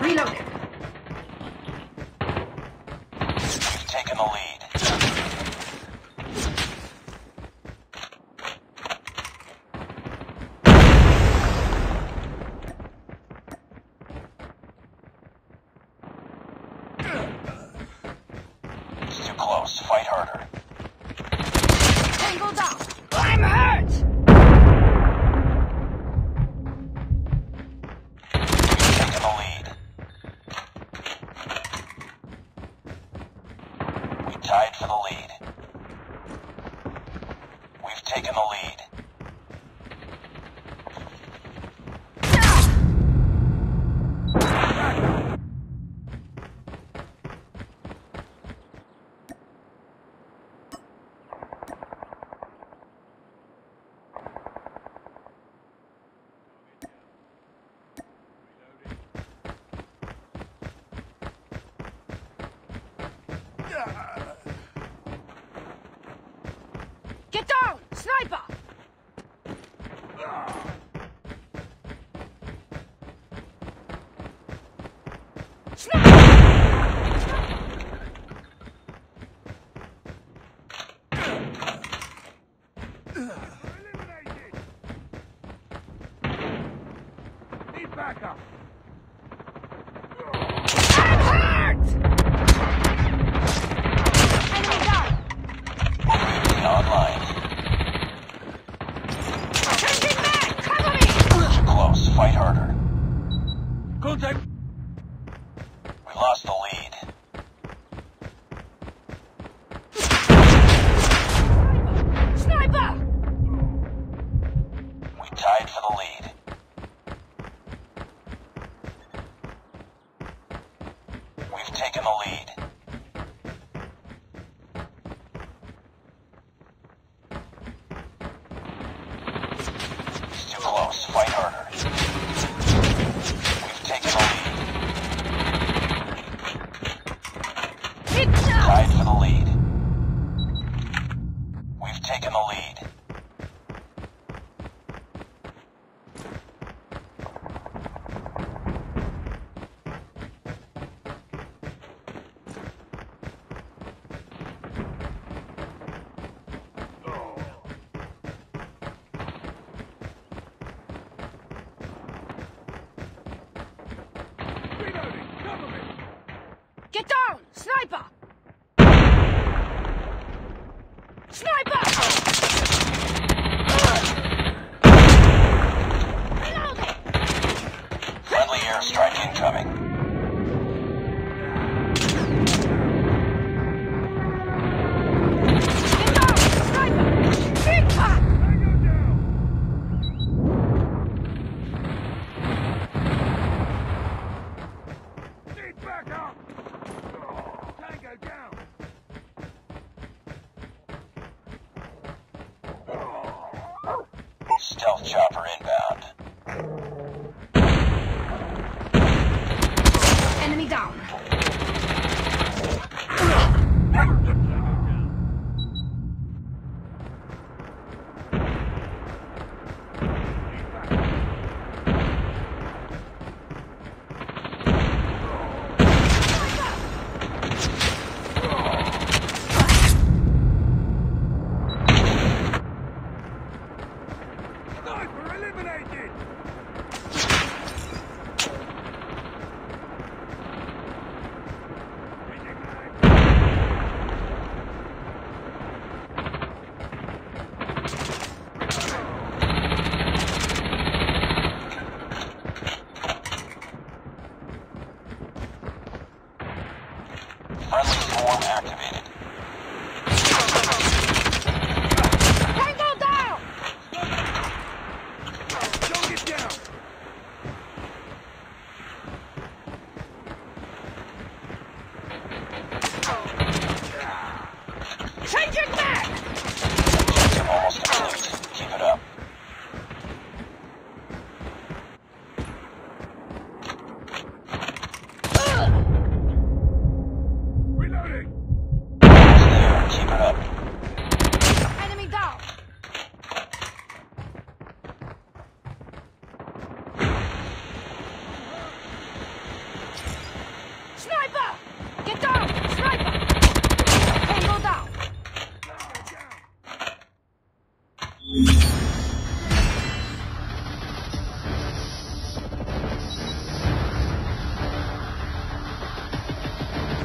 Reloading.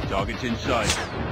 Target's inside.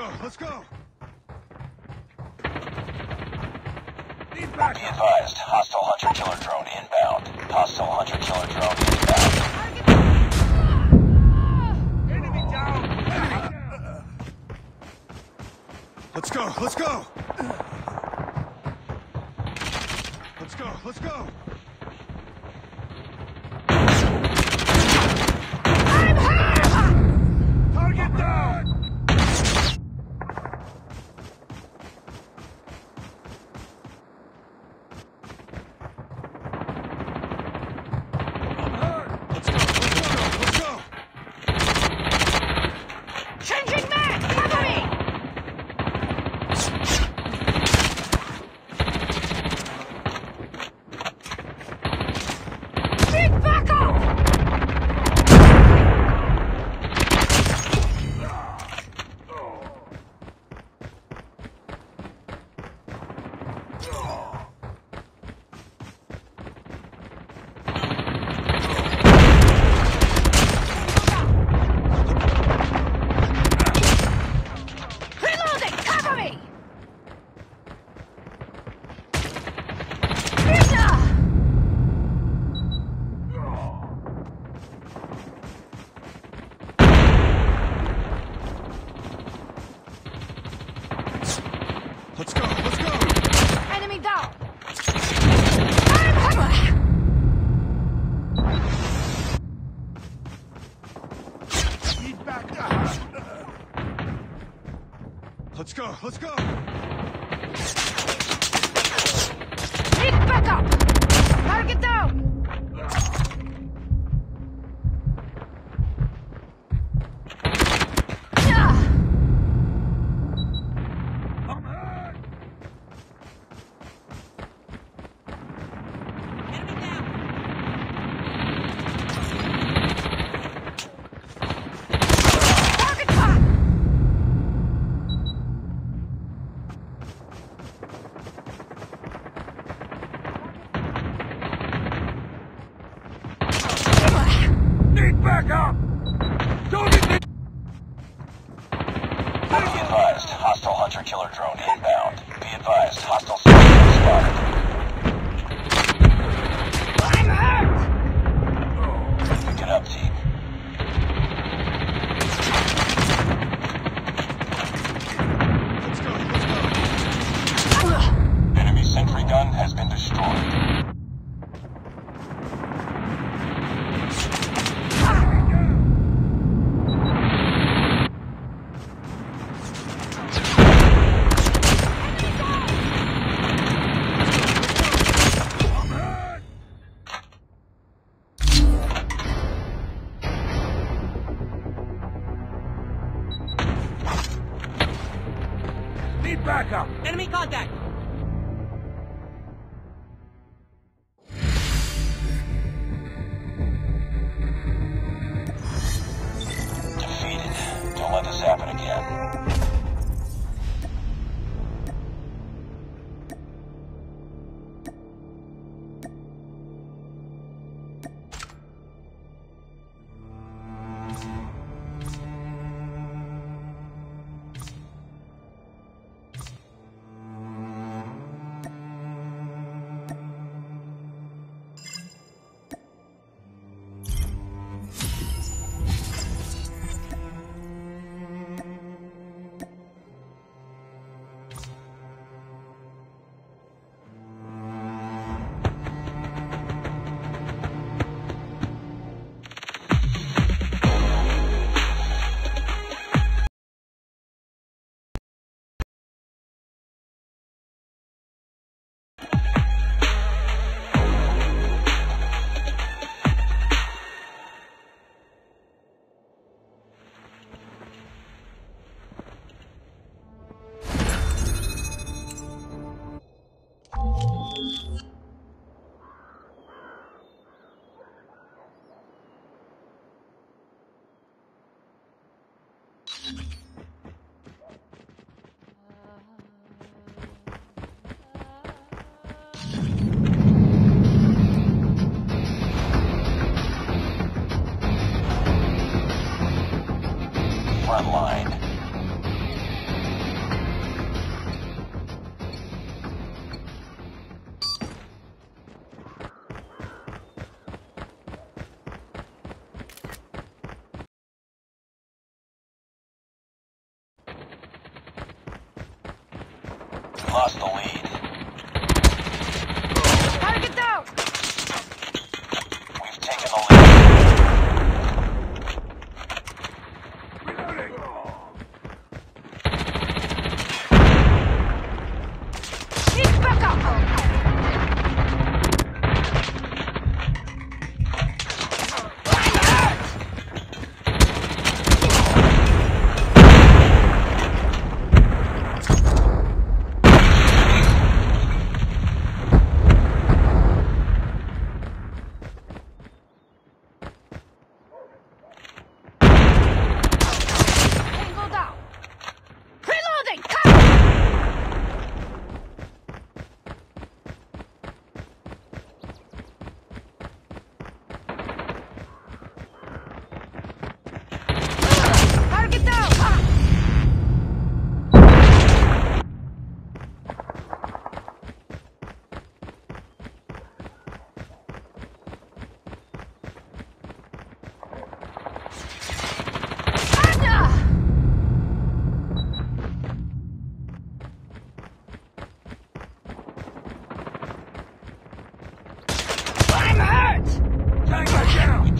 Go, let's go! Need Be advised. Hostile hunter killer drone inbound. Hostile hunter killer drone inbound. Enemy down! Enemy down! Let's go, let's go! Let's go, let's go! Backup. Enemy contact! Lost the lead.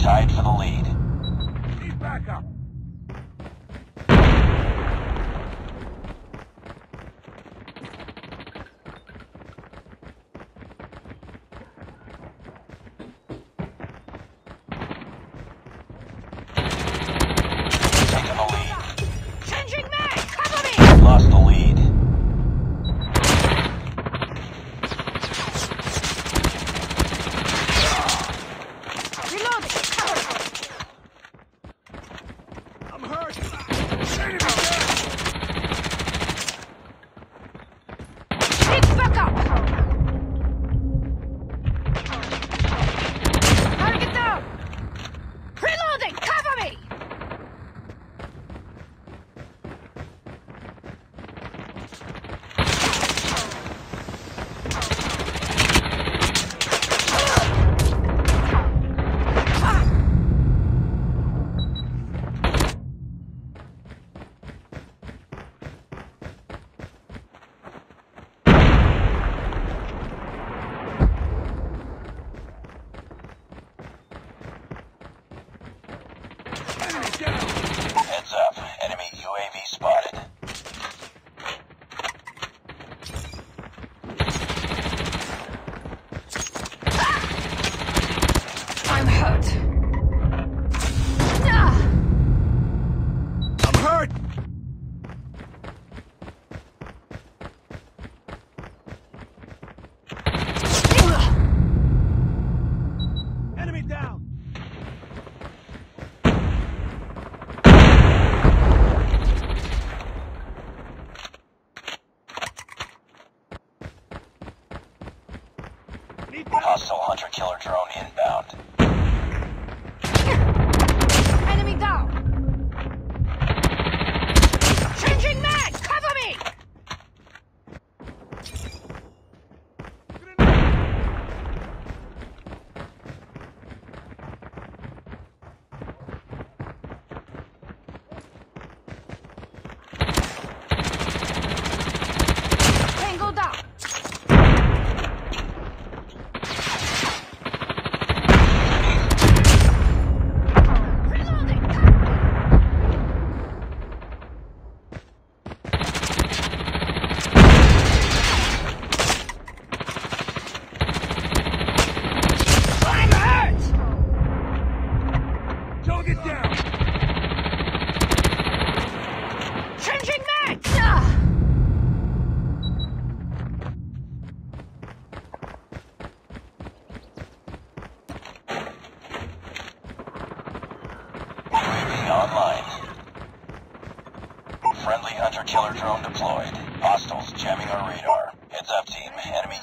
tied for the lead. Hostile hunter killer drone inbound.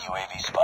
UAV spotted.